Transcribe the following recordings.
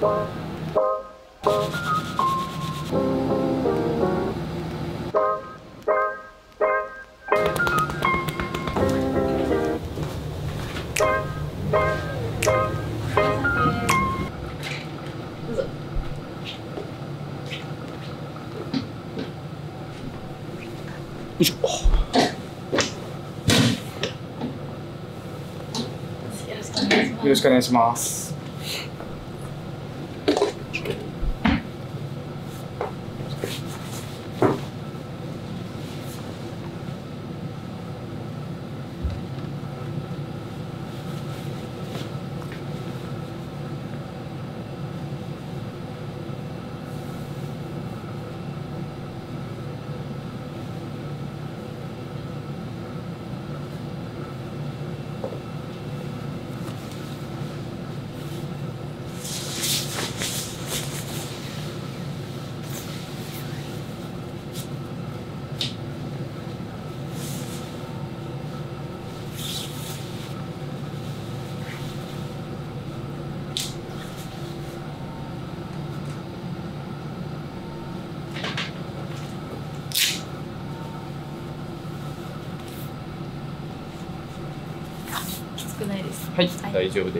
どうぞいしょ。よろしくお願いしますよろしくお願いしますきつくないですはい、はい大丈夫です。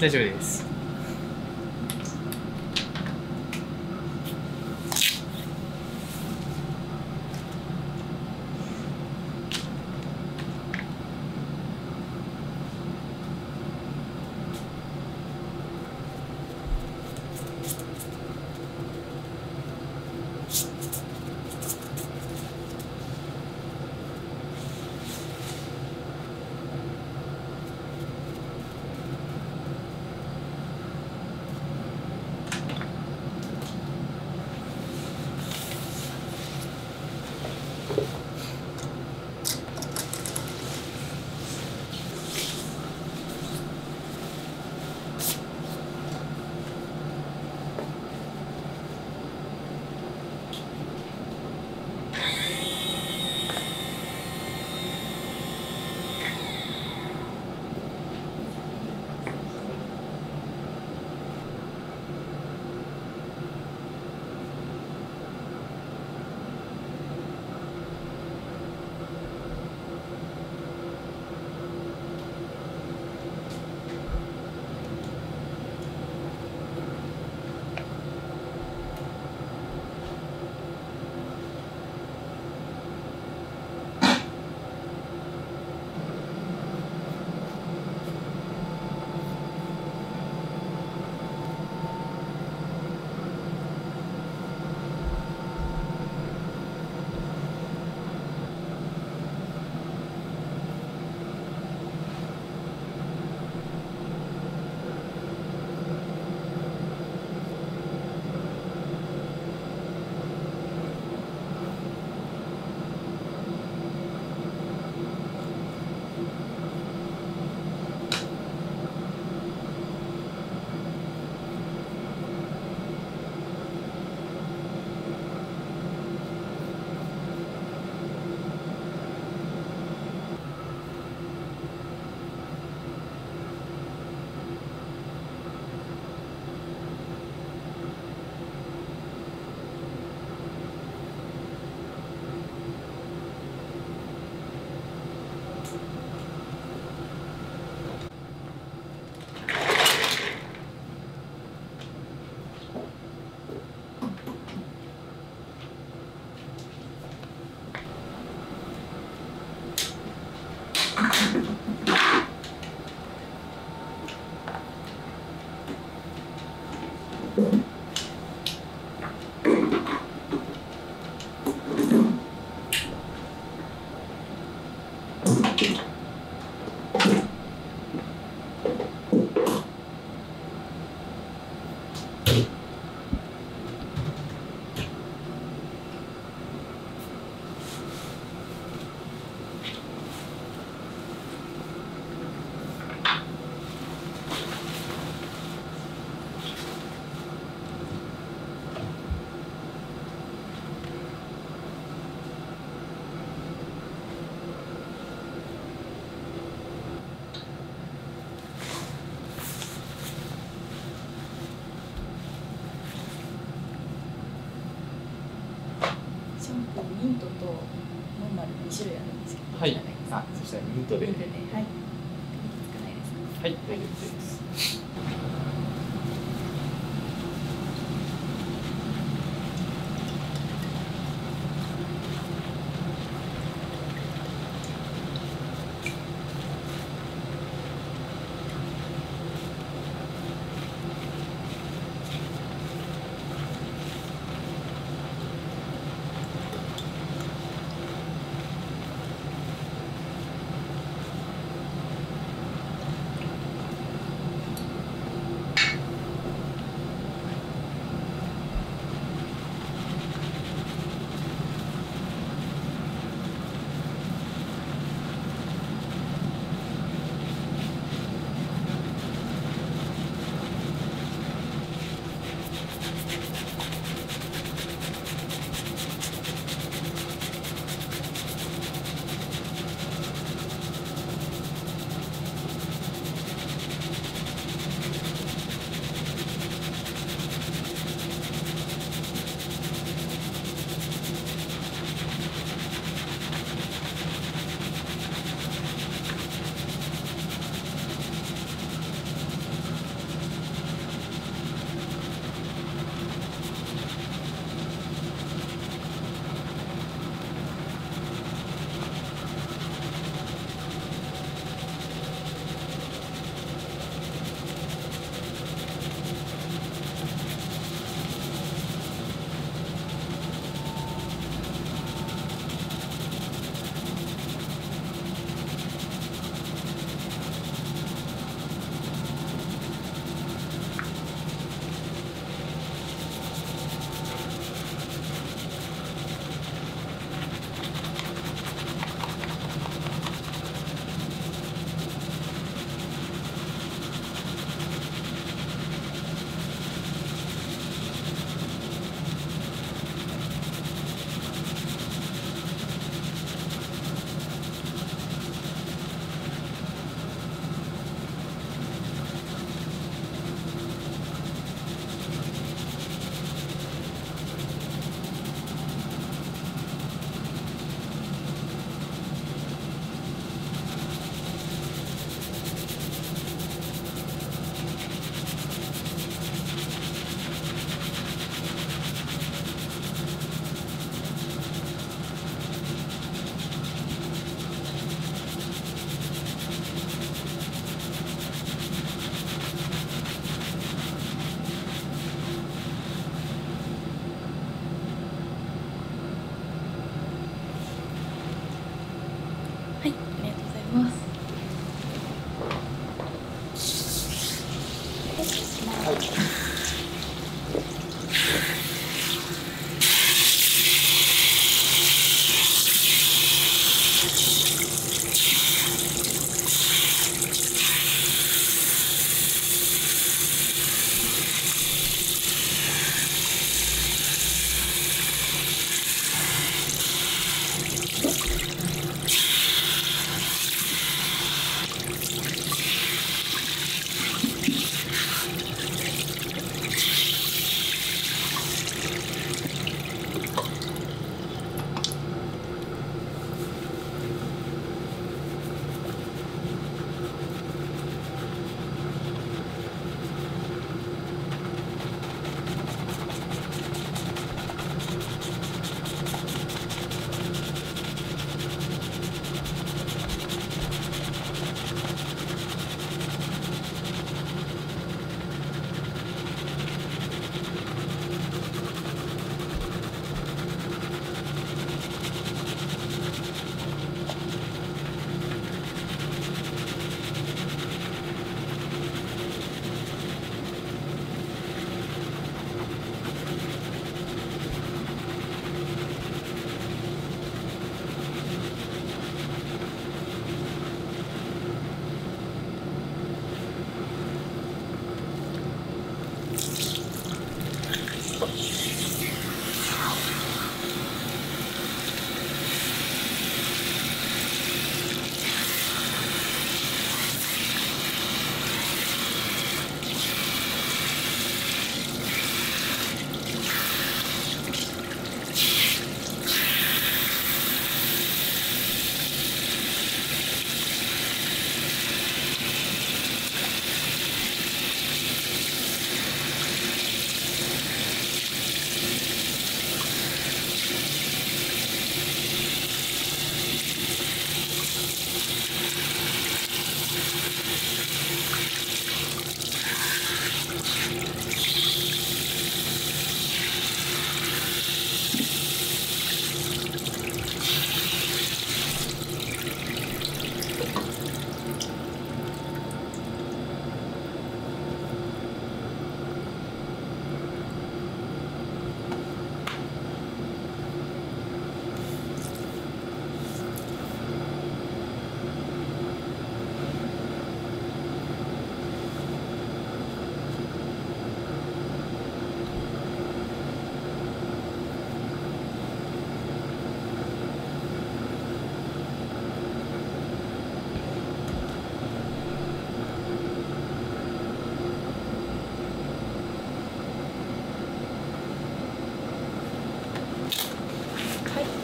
大丈夫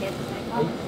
Thank you.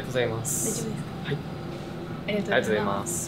りがとうございま大丈夫すですか？はい。ありがとうございます